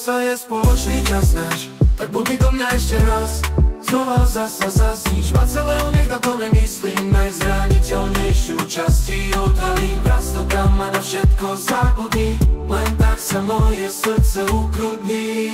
co spoločný čas náš. Tak budni do mňa ešte raz. Znova zasa zasnić Ma cele u nich na dobre misli Najzranicielniejszy odhalím Raz to do a na všetko zabudni Len tak samo moje srdce ukrudni